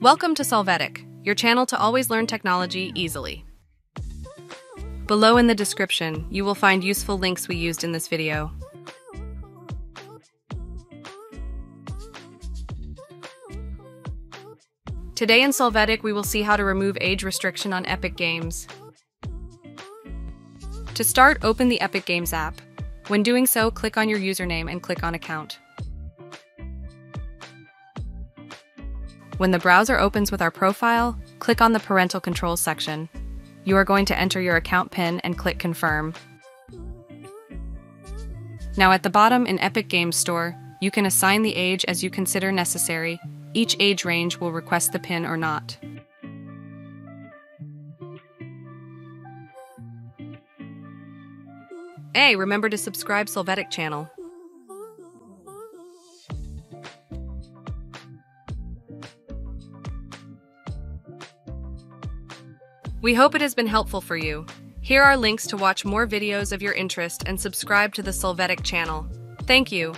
Welcome to Solvetic, your channel to always learn technology easily. Below in the description, you will find useful links we used in this video. Today in Solvetic, we will see how to remove age restriction on Epic Games. To start, open the Epic Games app. When doing so, click on your username and click on Account. When the browser opens with our profile, click on the Parental Controls section. You are going to enter your account PIN and click Confirm. Now at the bottom in Epic Games Store, you can assign the age as you consider necessary. Each age range will request the PIN or not. Hey, remember to subscribe Solvetic channel. We hope it has been helpful for you. Here are links to watch more videos of your interest and subscribe to the Solvetic channel. Thank you.